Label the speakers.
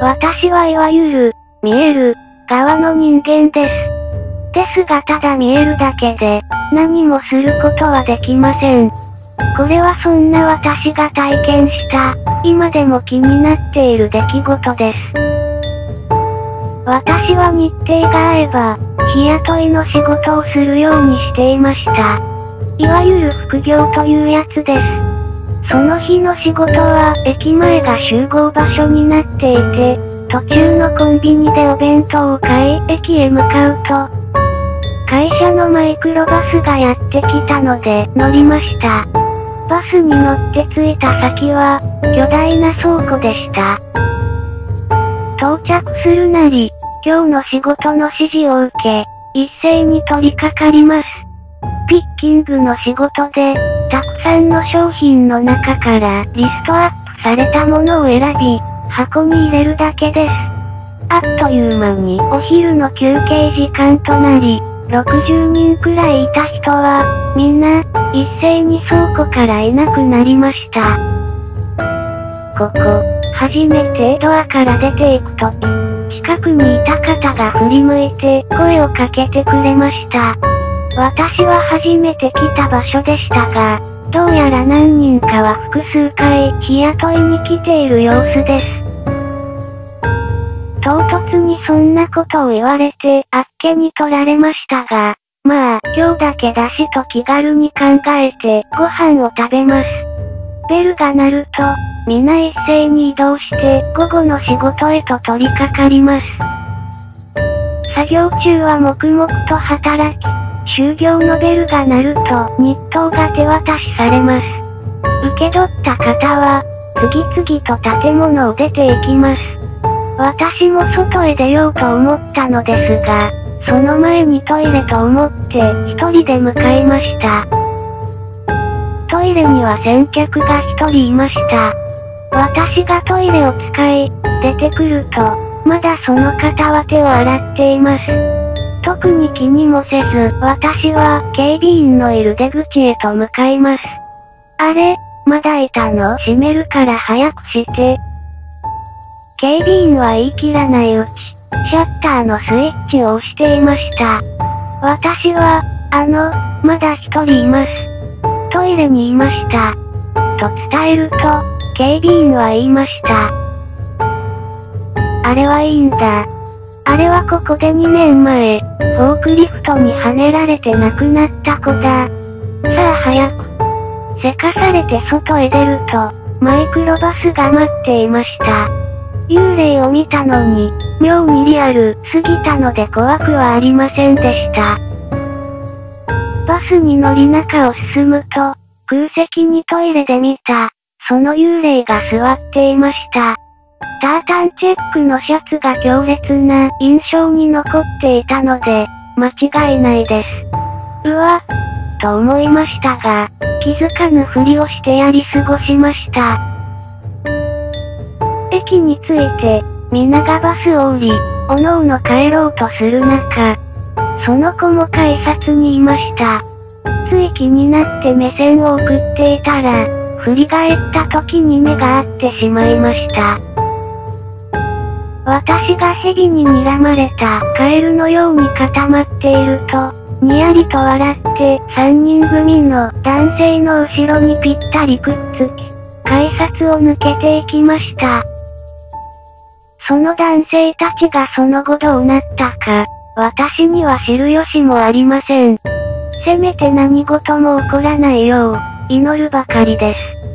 Speaker 1: 私はいわゆる、見える、側の人間です。ですがただ見えるだけで、何もすることはできません。これはそんな私が体験した、今でも気になっている出来事です。私は日程が合えば、日雇いの仕事をするようにしていました。いわゆる副業というやつです。その日の仕事は、駅前が集合場所になっていて、途中のコンビニでお弁当を買い、駅へ向かうと、会社のマイクロバスがやってきたので、乗りました。バスに乗って着いた先は、巨大な倉庫でした。到着するなり、今日の仕事の指示を受け、一斉に取り掛かります。ピッキングの仕事で、たくさんの商品の中からリストアップされたものを選び、箱に入れるだけです。あっという間にお昼の休憩時間となり、60人くらいいた人は、みんな、一斉に倉庫からいなくなりました。ここ、初めてドアから出ていくとき、近くにいた方が振り向いて声をかけてくれました。私は初めて来た場所でしたが、どうやら何人かは複数回、日雇いに来ている様子です。唐突にそんなことを言われて、あっけに取られましたが、まあ、今日だけだしと気軽に考えて、ご飯を食べます。ベルが鳴ると、皆一斉に移動して、午後の仕事へと取り掛かります。作業中は黙々と働き、終業のベルが鳴ると日当が手渡しされます。受け取った方は、次々と建物を出ていきます。私も外へ出ようと思ったのですが、その前にトイレと思って一人で向かいました。トイレには先客が一人いました。私がトイレを使い、出てくると、まだその方は手を洗っています。特に気にもせず、私は警備員のいる出口へと向かいます。あれ、まだいたの？閉めるから早くして。警備員は言い切らないうち、シャッターのスイッチを押していました。私は、あの、まだ一人います。トイレにいました。と伝えると、警備員は言いました。あれはいいんだ。あれはここで2年前、フォークリフトにはねられて亡くなった子だ。さあ早く。せかされて外へ出ると、マイクロバスが待っていました。幽霊を見たのに、妙にリアルすぎたので怖くはありませんでした。バスに乗り中を進むと、空席にトイレで見た、その幽霊が座っていました。タータンチェックのシャツが強烈な印象に残っていたので、間違いないです。うわ、と思いましたが、気づかぬふりをしてやり過ごしました。駅に着いて、皆がバスを降り、おのおの帰ろうとする中、その子も改札にいました。つい気になって目線を送っていたら、振り返った時に目が合ってしまいました。私が蛇に睨まれたカエルのように固まっていると、にやりと笑って三人組の男性の後ろにぴったりくっつき、改札を抜けていきました。その男性たちがその後どうなったか、私には知る由もありません。せめて何事も起こらないよう、祈るばかりです。